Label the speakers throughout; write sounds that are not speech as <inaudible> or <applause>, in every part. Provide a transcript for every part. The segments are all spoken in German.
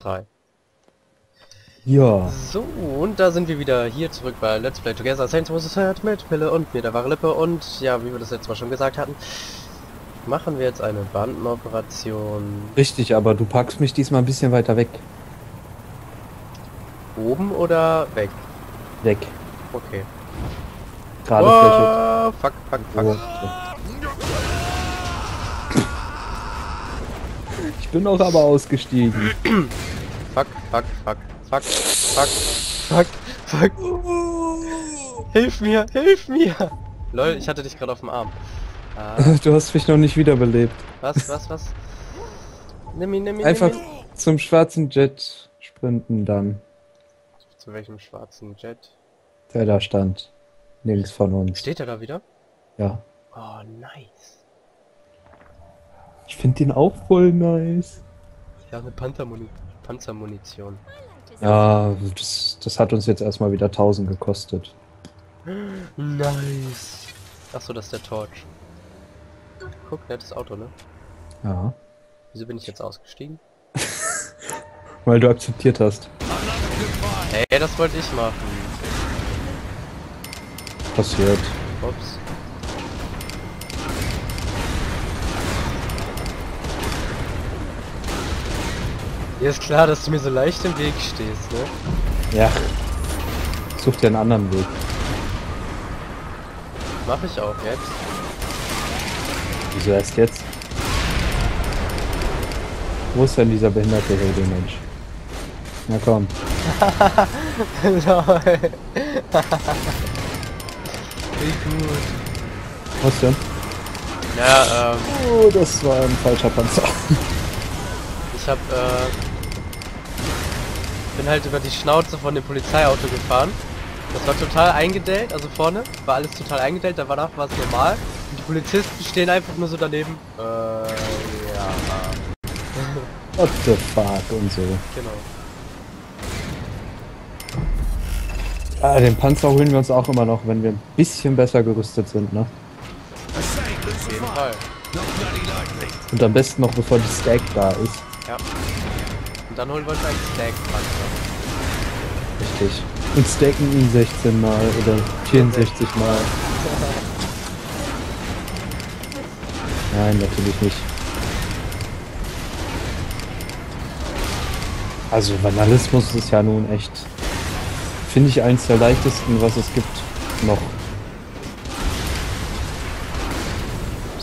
Speaker 1: 3.
Speaker 2: Ja.
Speaker 1: So, und da sind wir wieder hier zurück bei Let's Play Together Saints vs. Herd mit Pille und mir, der wahre Lippe. Und ja, wie wir das jetzt mal schon gesagt hatten, machen wir jetzt eine Bandenoperation
Speaker 2: Richtig, aber du packst mich diesmal ein bisschen weiter weg.
Speaker 1: oben oder weg?
Speaker 2: Weg.
Speaker 1: Okay.
Speaker 2: Gerade.
Speaker 1: Oh, fuck, fuck, fuck.
Speaker 2: Oh. Ich bin auch aber ausgestiegen.
Speaker 1: Fuck, fuck, fuck, fuck, fuck, fuck, fuck. Hilf mir, hilf mir! Lol, ich hatte dich gerade auf dem Arm. <laughs> Ah,
Speaker 2: Du hast mich noch nicht wiederbelebt.
Speaker 1: was, was, was? Nimm ihn, nimm ihn,
Speaker 2: Einfach
Speaker 1: nimm ihn.
Speaker 2: zum schwarzen Jet sprinten dann.
Speaker 1: Zu welchem schwarzen Jet?
Speaker 2: Der da stand. Links von uns.
Speaker 1: Steht er da wieder?
Speaker 2: Ja.
Speaker 1: Oh, nice.
Speaker 2: Ich finde den auch voll nice.
Speaker 1: Ja, eine Panzermunition.
Speaker 2: Ja, das, das hat uns jetzt erstmal wieder 1000 gekostet.
Speaker 1: Nice. Achso, das ist der Torch. Guck, nettes Auto, ne?
Speaker 2: Ja.
Speaker 1: Wieso bin ich jetzt ausgestiegen? <laughs>
Speaker 2: Weil du akzeptiert hast.
Speaker 1: Ey, das wollte ich machen.
Speaker 2: Passiert.
Speaker 1: Ups. Dir ist klar, dass du mir so leicht im Weg stehst, ne?
Speaker 2: Ja. Such dir einen anderen Weg.
Speaker 1: Mach ich auch jetzt.
Speaker 2: Wieso erst jetzt? Wo ist denn dieser behinderte Regelmensch? Na komm. <laughs>
Speaker 1: Wie gut.
Speaker 2: Was denn?
Speaker 1: Ja, ähm,
Speaker 2: Oh, das war ein falscher Panzer.
Speaker 1: ich hab, äh, bin halt über die Schnauze von dem Polizeiauto gefahren. Das war total eingedellt, also vorne war alles total eingedellt, da war danach war es normal. Und die Polizisten stehen einfach nur so daneben. Äh, ja, <laughs>
Speaker 2: What the fuck und so.
Speaker 1: genau.
Speaker 2: Ah, den Panzer holen wir uns auch immer noch, wenn wir ein bisschen besser gerüstet sind, ne?
Speaker 1: Auf jeden Fall.
Speaker 2: Und am besten noch bevor die Stack da ist.
Speaker 1: Ja. Dann holen wir uns einen Stack-Panzer.
Speaker 2: Richtig. Und stacken ihn 16 mal oder 64 mal. <laughs> Nein, natürlich nicht. Also Vandalismus ist ja nun echt, finde ich, eins der leichtesten, was es gibt. Noch.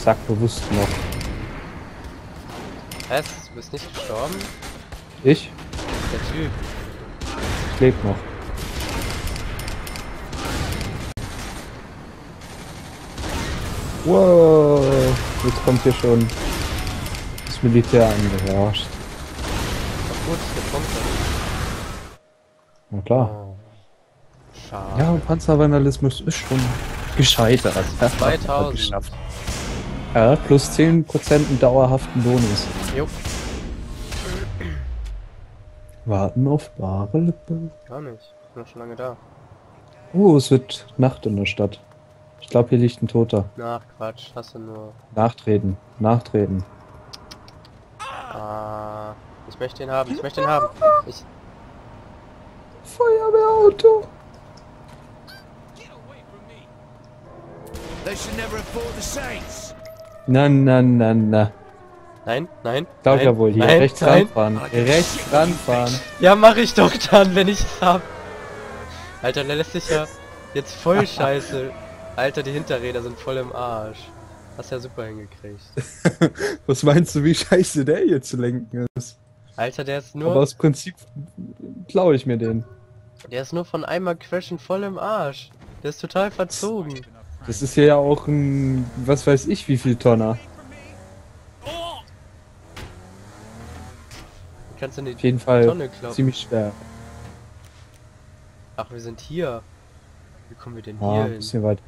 Speaker 2: Sag bewusst noch.
Speaker 1: Was? Du bist nicht gestorben?
Speaker 2: Ich?
Speaker 1: Der Typ.
Speaker 2: Ich lebe noch. Wow, jetzt kommt hier schon das Militär angeherrscht.
Speaker 1: Ach gut, der kommt
Speaker 2: Na klar.
Speaker 1: Oh. Schade.
Speaker 2: Ja, Panzervandalismus ist schon gescheitert. Ja,
Speaker 1: 2000.
Speaker 2: geschafft. Ja, plus 10% einen dauerhaften Bonus.
Speaker 1: Jo,
Speaker 2: Warten auf wahre Lippe.
Speaker 1: gar nicht. Ich bin noch schon lange da.
Speaker 2: Oh, es wird Nacht in der Stadt. Ich glaube, hier liegt ein Toter.
Speaker 1: Nach Quatsch, hast du nur.
Speaker 2: Nachtreten, nachtreten.
Speaker 1: Ah, ich möchte ihn haben, ich möchte ihn haben. Ich.
Speaker 2: Feuerwehrauto.
Speaker 3: They should never have fought the Saints.
Speaker 2: Na, na, na, na.
Speaker 1: Nein, nein.
Speaker 2: Glaub
Speaker 1: nein,
Speaker 2: ja wohl, hier
Speaker 1: nein,
Speaker 2: rechts
Speaker 1: nein.
Speaker 2: ranfahren. Rechts ranfahren.
Speaker 1: Ja, mach ich doch dann, wenn ich hab. Alter, der lässt sich ja jetzt voll <laughs> scheiße. Alter, die Hinterräder sind voll im Arsch. Hast ja super hingekriegt. <laughs>
Speaker 2: Was meinst du, wie scheiße der hier zu lenken ist?
Speaker 1: Alter, der ist
Speaker 2: Aber
Speaker 1: nur.
Speaker 2: aus Prinzip klaue ich mir den.
Speaker 1: Der ist nur von einmal crashen voll im Arsch. Der ist total verzogen.
Speaker 2: Das ist hier ja auch ein, was weiß ich, wie viel Tonner.
Speaker 1: Kannst du in
Speaker 2: Auf jeden Fall
Speaker 1: Tonne kloppen?
Speaker 2: ziemlich schwer.
Speaker 1: Ach, wir sind hier. Wie kommen wir denn
Speaker 2: Ah,
Speaker 1: hier
Speaker 2: ein
Speaker 1: hin?
Speaker 2: bisschen weit.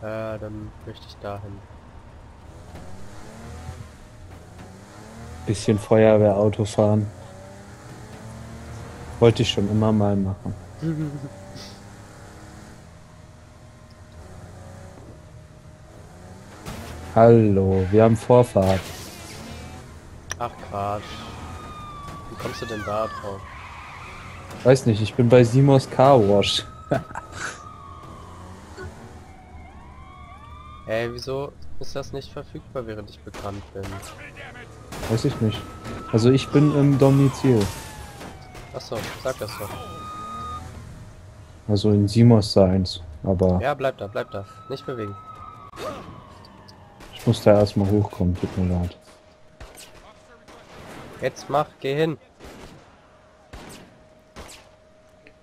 Speaker 1: Äh, dann möchte ich dahin.
Speaker 2: Bisschen Feuerwehrauto fahren. Wollte ich schon immer mal machen. <laughs> Hallo, wir haben Vorfahrt.
Speaker 1: Ach Quatsch. Kommst du denn da drauf?
Speaker 2: Weiß nicht, ich bin bei Simos Car Wash. <laughs>
Speaker 1: Ey, wieso ist das nicht verfügbar, während ich bekannt bin?
Speaker 2: Weiß ich nicht. Also ich bin im Domizil.
Speaker 1: Achso, sag das doch.
Speaker 2: Also in Simos seins. Aber
Speaker 1: Ja, bleib da, bleib da. Nicht bewegen.
Speaker 2: ich muss da erstmal hochkommen, tut mir leid.
Speaker 1: Jetzt mach, geh hin.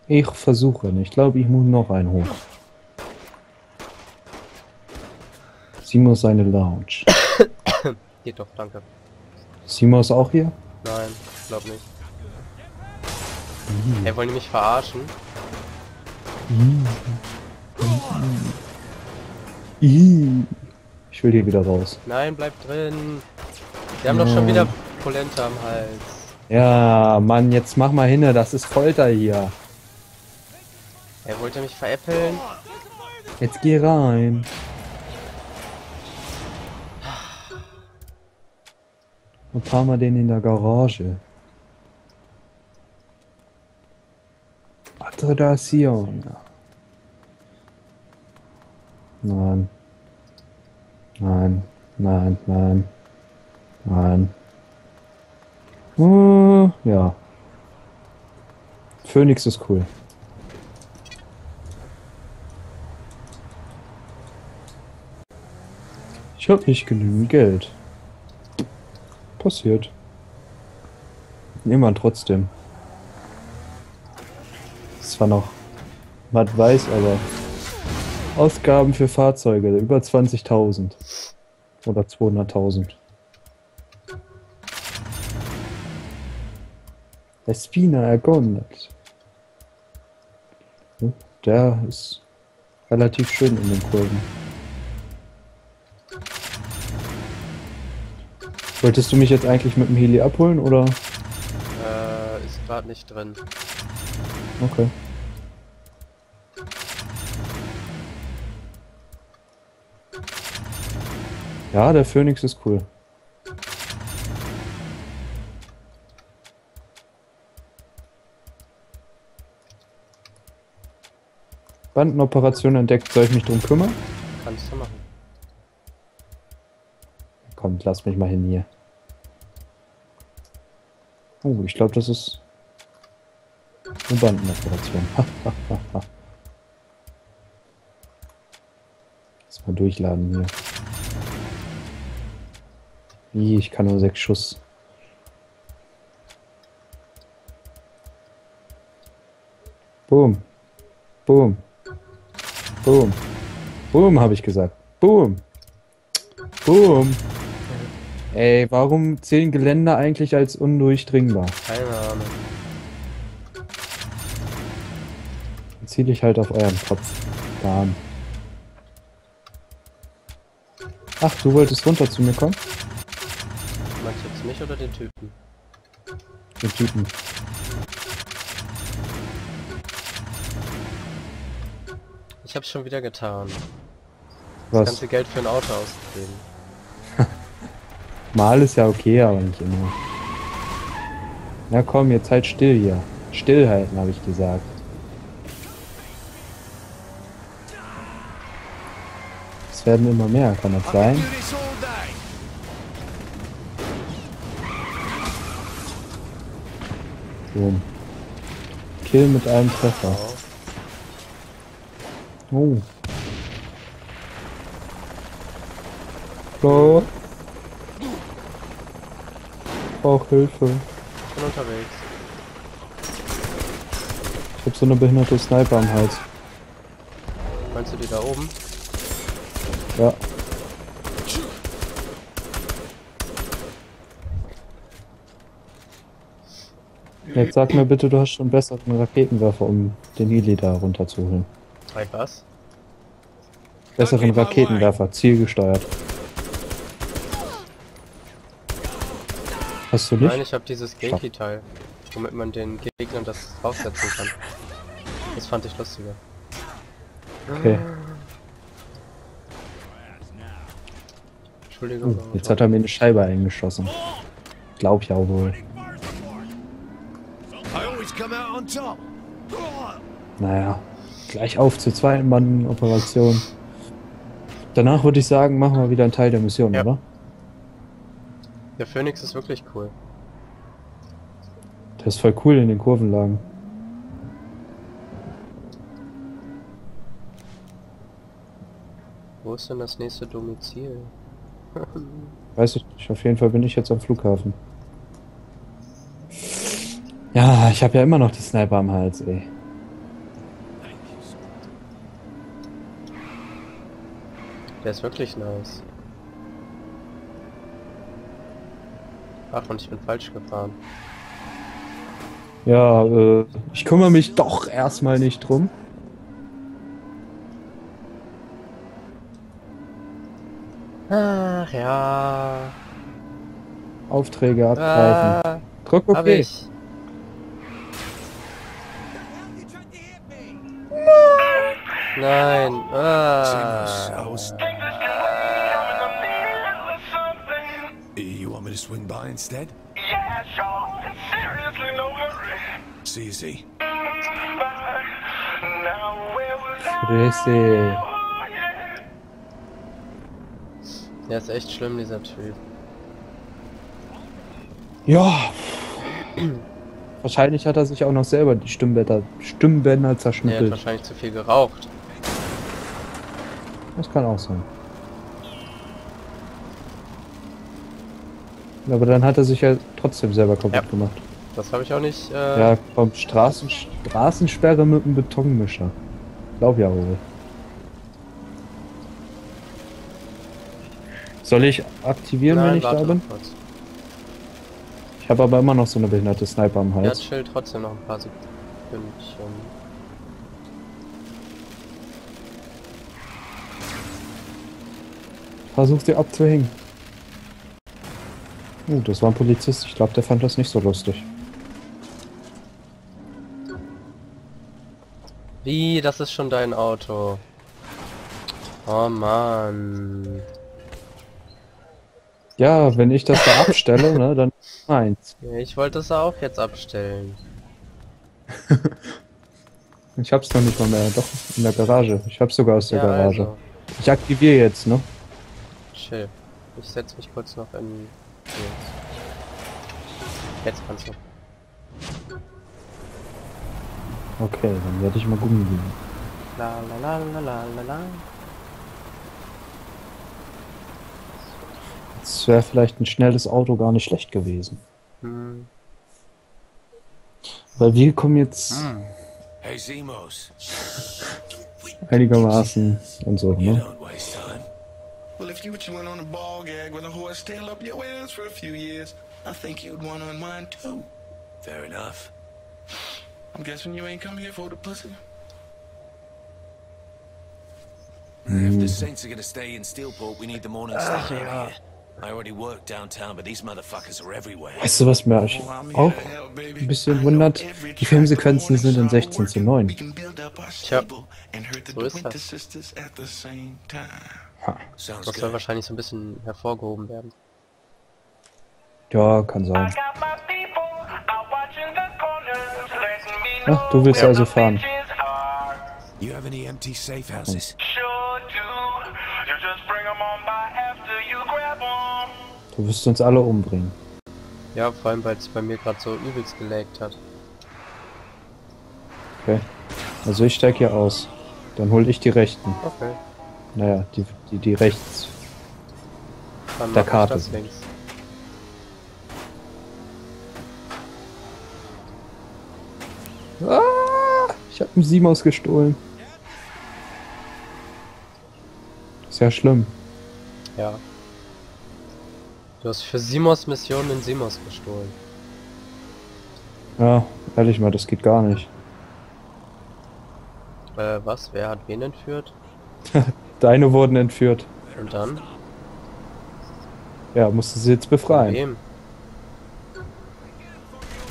Speaker 2: Ich versuche. Ich glaube, ich muss noch einen hoch. Simos seine Lounge. <coughs>
Speaker 1: Geht doch, danke.
Speaker 2: Simos auch hier?
Speaker 1: Nein, glaub nicht. Ey, wollen die mich verarschen?
Speaker 2: Ih. Ich will hier wieder raus.
Speaker 1: Nein, bleib drin. Die haben doch schon
Speaker 2: Ja.
Speaker 1: wieder Polente am Hals.
Speaker 2: Ja, Mann, jetzt mach mal hin, das ist Folter hier.
Speaker 1: Er wollte mich veräppeln.
Speaker 2: Jetzt geh rein. Und paar mal den in der Garage. Atredation. Nein. Nein, nein, nein. Nein. Uh, ja. Phoenix ist cool. Ich hab nicht genügend Geld. Passiert. Nehmen wir trotzdem. Zwar noch was weiß, aber Ausgaben für Fahrzeuge über 20.000 oder 200.000. Espina ergondet. Hm, Der ist relativ schön in den Kurven. Wolltest du mich jetzt eigentlich mit dem Heli abholen oder?
Speaker 1: Äh, ist gerade nicht drin.
Speaker 2: Okay. Ja, der Phoenix ist cool. Bandenoperation entdeckt, soll ich mich drum kümmern?
Speaker 1: Kannst du machen.
Speaker 2: Kommt, lass mich mal hin hier. Oh, ich glaube, das ist eine Bandenoperation. Lass mal durchladen hier. Ih, ich kann nur sechs Schuss. Boom. Boom. Boom. Boom, habe ich gesagt. Boom. Boom. Ey, warum zählen Geländer eigentlich als undurchdringbar?
Speaker 1: Keine Ahnung.
Speaker 2: Dann ziel ich halt auf euren Kopf. Bam. Ach, du wolltest runter zu mir kommen?
Speaker 1: Meinst du jetzt mich oder den Typen?
Speaker 2: Den Typen.
Speaker 1: Ich hab's schon wieder getan. Das
Speaker 2: Was?
Speaker 1: ganze Geld für ein Auto ausgegeben. <laughs>
Speaker 2: Mal ist ja okay, aber nicht immer. Na komm, jetzt halt still hier. Stillhalten, habe ich gesagt. Es werden immer mehr, kann das sein? Boom. Kill mit einem Treffer. Oh. Oh. Brauch Hilfe.
Speaker 1: Ich bin unterwegs.
Speaker 2: Ich hab so eine behinderte Sniper am Hals.
Speaker 1: Meinst du die da oben?
Speaker 2: Ja. Jetzt sag mir bitte, du hast schon besseren Raketenwerfer, um den Heli da runterzuholen.
Speaker 1: Ein was?
Speaker 2: Besseren Raketenwerfer, zielgesteuert. Hast du
Speaker 1: Nein,
Speaker 2: nicht?
Speaker 1: ich habe dieses Genki-Teil, womit man den Gegnern das draufsetzen kann. Das fand ich lustiger.
Speaker 2: Okay.
Speaker 1: Entschuldigung.
Speaker 2: Oh, jetzt hat er mir eine Scheibe eingeschossen. Glaub ja wohl.
Speaker 3: on top.
Speaker 2: Naja, gleich auf zur zweiten Mann-Operation. Danach würde ich sagen, machen wir wieder einen Teil der Mission,
Speaker 1: Ja.
Speaker 2: oder?
Speaker 1: Der Phoenix ist wirklich cool.
Speaker 2: Der ist voll cool in den Kurvenlagen.
Speaker 1: Wo ist denn das nächste Domizil? <laughs>
Speaker 2: Weiß ich nicht. Auf jeden Fall bin ich jetzt am Flughafen. Ja, ich habe ja immer noch die Sniper am Hals, ey.
Speaker 1: Der ist wirklich nice. Ach, und ich bin falsch gefahren.
Speaker 2: Ja, äh, ich kümmere mich doch erstmal nicht drum.
Speaker 1: Ach ja.
Speaker 2: Aufträge abgreifen.
Speaker 1: Ah,
Speaker 2: Drück
Speaker 1: hab
Speaker 2: okay.
Speaker 1: ich. Nein. Ah.
Speaker 3: To swing by instead?
Speaker 4: Yeah, sure. Seriously, no hurry.
Speaker 3: See you, see.
Speaker 4: Now where was I?
Speaker 2: Grüße.
Speaker 4: Oh, yeah.
Speaker 1: Der ist echt schlimm, dieser Typ.
Speaker 2: Ja. Wahrscheinlich hat er sich auch noch selber die Stimmbänder, Stimmbänder
Speaker 1: Der hat
Speaker 2: zerschnippelt.
Speaker 1: wahrscheinlich zu viel geraucht.
Speaker 2: Das kann auch sein. Aber dann hat er sich ja trotzdem selber kaputt
Speaker 1: Ja.
Speaker 2: gemacht.
Speaker 1: Das habe ich auch nicht. Äh,
Speaker 2: Ja, komm, Straßen, Straßensperre mit einem Betonmischer. Glaub ja wohl. Soll ich aktivieren, wenn
Speaker 1: nein,
Speaker 2: ich
Speaker 1: warte
Speaker 2: da bin?
Speaker 1: kurz.
Speaker 2: Ich habe aber immer noch so eine behinderte Sniper am
Speaker 1: Ja,
Speaker 2: Hals.
Speaker 1: chill trotzdem noch ein paar Sekündchen.
Speaker 2: Versuch sie abzuhängen. Uh, das war ein Polizist. Ich glaube, der fand das nicht so lustig.
Speaker 1: Wie, das ist schon dein Auto. Oh Mann.
Speaker 2: Ja, wenn ich das da abstelle, ne, dann eins.
Speaker 1: Ja, ich wollte es auch jetzt abstellen. <laughs>
Speaker 2: Ich hab's noch nicht mal mehr. Doch, in der Garage. Ich hab's sogar aus der
Speaker 1: Ja,
Speaker 2: Garage.
Speaker 1: also,
Speaker 2: Ich aktiviere jetzt, ne?
Speaker 1: chill. Ich setze mich kurz noch in... Jetzt kannst du.
Speaker 2: Okay, dann werde ich mal Gummi geben.
Speaker 1: La la la la la la la.
Speaker 2: Es wäre vielleicht ein schnelles Auto gar nicht schlecht gewesen.
Speaker 1: Hm.
Speaker 2: Weil wir kommen jetzt
Speaker 3: Hey, Zemos.
Speaker 2: einigermaßen und so, ne?
Speaker 5: Well, if you were chewing on a ball gag with a horse tail up your ass for a few years, I think you'd want to unwind too.
Speaker 3: Fair enough.
Speaker 5: I'm guessing you ain't come here for the pussy.
Speaker 3: If the Saints are gonna stay in Steelport, we need the morning
Speaker 1: Ach,
Speaker 3: star
Speaker 1: ja.
Speaker 3: here. I already work downtown, but these motherfuckers are everywhere.
Speaker 2: Weißt du, was mich
Speaker 5: Oh,
Speaker 2: auch ein bisschen wundert? Die Filmsequenzen sind in
Speaker 5: morning
Speaker 2: 16 zu
Speaker 5: star
Speaker 2: 9.
Speaker 5: We can build up our
Speaker 1: Tja, so ist das. Das soll
Speaker 3: good.
Speaker 1: wahrscheinlich so ein bisschen hervorgehoben werden.
Speaker 2: Ja, kann sein. Ach, du willst also fahren.
Speaker 3: You have any empty safe houses?
Speaker 2: Du wirst uns alle umbringen.
Speaker 1: Ja, vor allem, weil es bei mir gerade so übelst gelaggt hat.
Speaker 2: Okay. Also ich steig hier aus. Dann hol ich die Rechten.
Speaker 1: Okay.
Speaker 2: Naja, die, die, die rechts.
Speaker 1: Dann
Speaker 2: Der Karte
Speaker 1: links.
Speaker 2: Ah, ich hab einen Simos gestohlen. Ist ja schlimm.
Speaker 1: Ja. Du hast für Simos Mission den Simos gestohlen.
Speaker 2: Ja, ehrlich mal, das geht gar nicht.
Speaker 1: Äh, was? Wer hat wen entführt? <laughs>
Speaker 2: Deine wurden entführt.
Speaker 1: Und dann?
Speaker 2: Ja, musst du sie jetzt befreien.
Speaker 1: Wem?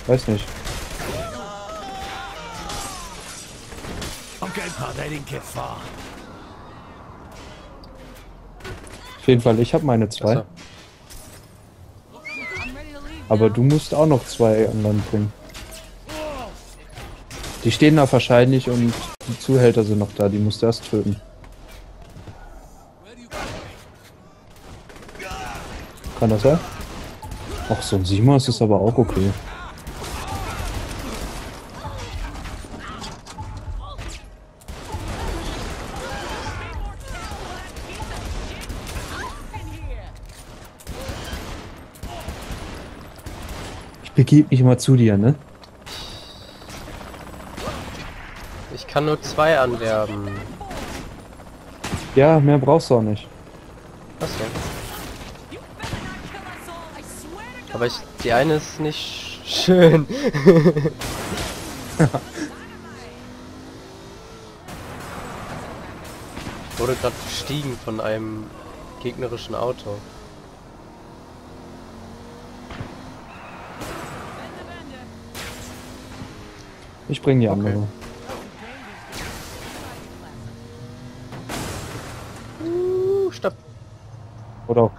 Speaker 2: Weiß nicht.
Speaker 3: Okay, pa, they didn't get far.
Speaker 2: Auf jeden Fall, ich habe meine zwei. Aber du musst auch noch zwei an Land bringen. Die stehen da wahrscheinlich und die Zuhälter sind noch da, die musst du erst töten. Kann das sein? Ach, so ein Simons ist aber auch okay. Ich begebe mich mal zu dir, ne?
Speaker 1: Ich kann nur zwei anwerben.
Speaker 2: Ja, mehr brauchst du auch nicht.
Speaker 1: Achso. Aber ich, die eine ist nicht schön. <laughs> Wurde gerade bestiegen von einem gegnerischen Auto.
Speaker 2: Ich bring die
Speaker 1: Okay.
Speaker 2: andere.
Speaker 1: Uh, stopp.
Speaker 2: Oder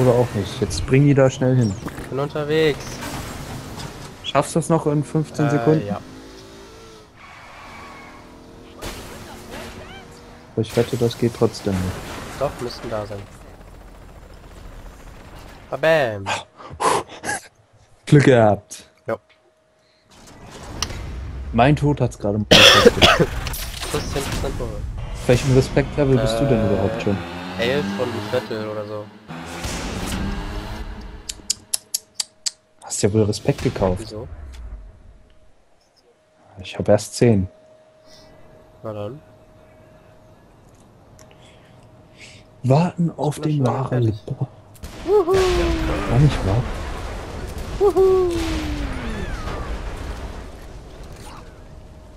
Speaker 2: Oder auch nicht. Jetzt bring die da schnell hin.
Speaker 1: Bin unterwegs.
Speaker 2: Schaffst du das noch in 15
Speaker 1: Äh,
Speaker 2: Sekunden?
Speaker 1: Ja.
Speaker 2: Ich wette, das geht trotzdem nicht.
Speaker 1: Doch, müssten da sein. Bam. <gasps>
Speaker 2: Glück gehabt.
Speaker 1: Ja.
Speaker 2: Mein Tod hat's gerade mal gekostet.
Speaker 1: Plus 10% Woche.
Speaker 2: Welchen Respektlevel bist du denn
Speaker 1: Äh,
Speaker 2: überhaupt schon?
Speaker 1: 11 und ein Viertel oder so.
Speaker 2: Hast ja wohl Respekt gekauft.
Speaker 1: Wieso?
Speaker 2: Ich habe erst 10.
Speaker 1: Na dann.
Speaker 2: Warten auf den wahren. Lippe. War nicht wahr?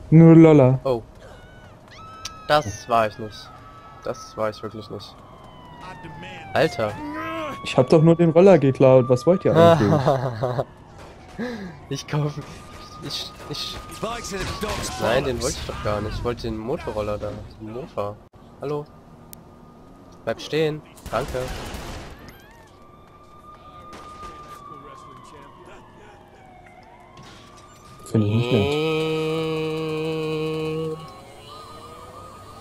Speaker 2: Nur Lolla.
Speaker 1: Oh. Das war ich nicht. Das war ich wirklich nicht. Alter.
Speaker 2: Ich hab doch nur den Roller geklaut. Was wollt ihr eigentlich? <laughs>
Speaker 1: ich kaufe. Ich. Ich. Nein, den wollte ich doch gar nicht. Ich wollte den Motorroller da. Den Mofa. Hallo. Bleib stehen. Danke.
Speaker 2: Finde ich nicht nett.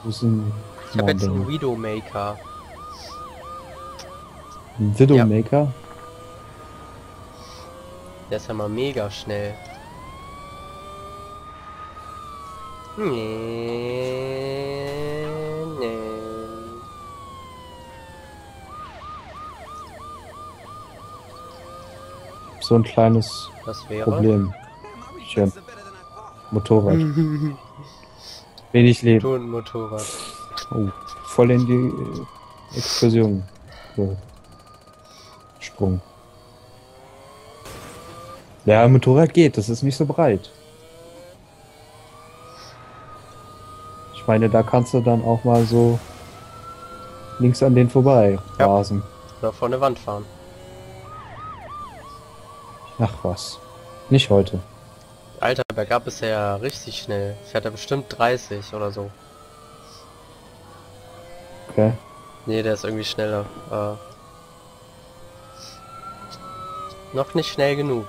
Speaker 2: Wo ist ein
Speaker 1: Ich habe jetzt einen? Widowmaker.
Speaker 2: Ein Widowmaker?
Speaker 1: Der ist ja mal mega schnell. Nee, nee.
Speaker 2: So ein kleines? Problem. Schön. Motorrad. <laughs> Wenig Leben.
Speaker 1: Du ein Motorrad.
Speaker 2: Oh, voll in die Explosion. So. Sprung. Ja, Motorrad geht, das ist nicht so breit. Ich meine, da kannst du dann auch mal so links an den vorbei
Speaker 1: Ja.
Speaker 2: rasen.
Speaker 1: Oder vor eine Wand fahren.
Speaker 2: Ach was. Nicht heute.
Speaker 1: Alter, bergab ist er ja richtig schnell. Fährt er bestimmt 30 oder so.
Speaker 2: Okay.
Speaker 1: Nee, der ist irgendwie schneller. Äh, noch nicht schnell genug.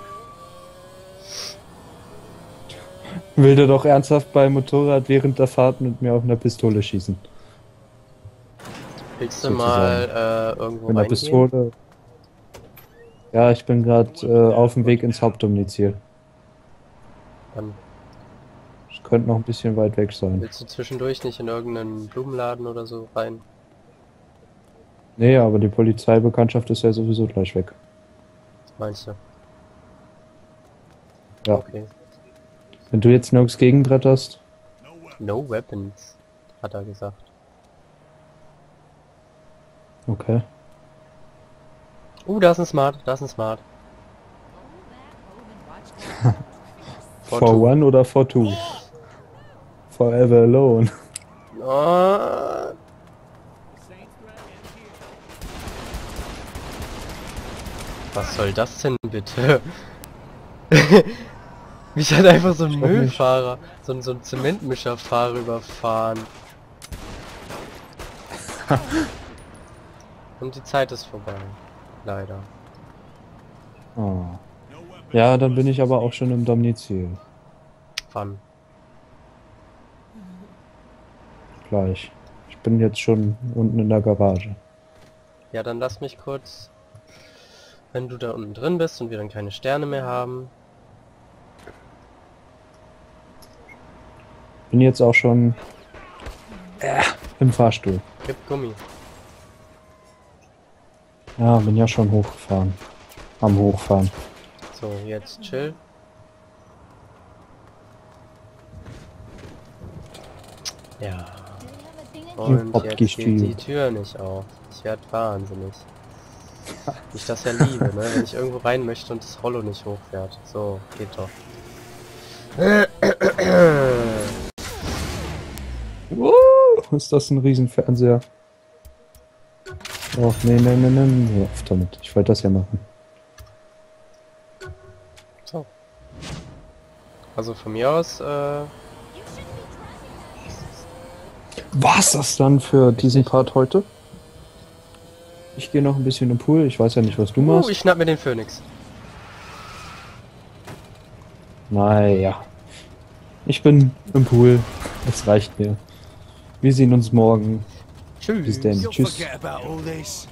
Speaker 2: Will der doch ernsthaft beim Motorrad während der Fahrt mit mir auf einer Pistole schießen?
Speaker 1: Willst du mal äh, irgendwo
Speaker 2: Mit einer? Pistole. Ja, ich bin gerade äh, auf dem Weg ins Hauptdomizil.
Speaker 1: Dann
Speaker 2: Es könnte noch ein bisschen weit weg sein.
Speaker 1: willst du zwischendurch nicht in irgendeinen Blumenladen oder so rein?
Speaker 2: Nee, aber die Polizeibekanntschaft ist ja sowieso gleich weg.
Speaker 1: Meinst du?
Speaker 2: Ja.
Speaker 1: Okay.
Speaker 2: Wenn du jetzt nirgends gegenbretterst,
Speaker 1: No weapons, hat er gesagt.
Speaker 2: okay.
Speaker 1: Uh, da ist ein Smart, da ist ein Smart. <laughs> For
Speaker 2: For
Speaker 1: two.
Speaker 2: one oder for two? Forever alone.
Speaker 1: Was soll das denn bitte? <laughs> Mich hat einfach so ein. Müllfahrer, so ein, so ein Zementmischerfahrer überfahren. <laughs> Und die Zeit ist vorbei. Leider.
Speaker 2: Oh. Ja, dann bin ich aber auch schon im Domizil.
Speaker 1: Wann?
Speaker 2: Gleich. Ich bin jetzt schon unten in der Garage.
Speaker 1: Ja, dann lass mich kurz, wenn du da unten drin bist und wir dann keine Sterne mehr haben.
Speaker 2: Bin jetzt auch schon äh, im Fahrstuhl.
Speaker 1: Gib Gummi.
Speaker 2: Ja, bin ja schon hochgefahren. Am Hochfahren.
Speaker 1: So, jetzt chill. Ja. Und
Speaker 2: Hopp,
Speaker 1: jetzt geht die Tür nicht auf. Ich werd wahnsinnig. Ich das ja liebe, ne? Wenn ich irgendwo rein möchte und das Rollo nicht hochfährt. So, geht doch.
Speaker 2: Uh, ist das ein Riesenfernseher? Oh, nee, nee, nee, nee, nee, auf damit. Ich wollte das ja machen.
Speaker 1: So. Also von mir aus, äh,
Speaker 2: Was das dann für diesen Part heute? Ich gehe noch ein bisschen im Pool. Ich weiß ja nicht, was du
Speaker 1: uh,
Speaker 2: machst.
Speaker 1: ich schnapp mir den Phönix.
Speaker 2: Naja. Ich bin im Pool. Das reicht mir. Wir sehen uns morgen.
Speaker 1: Tschüss.
Speaker 2: Bis.
Speaker 3: You'll
Speaker 2: Tschüss.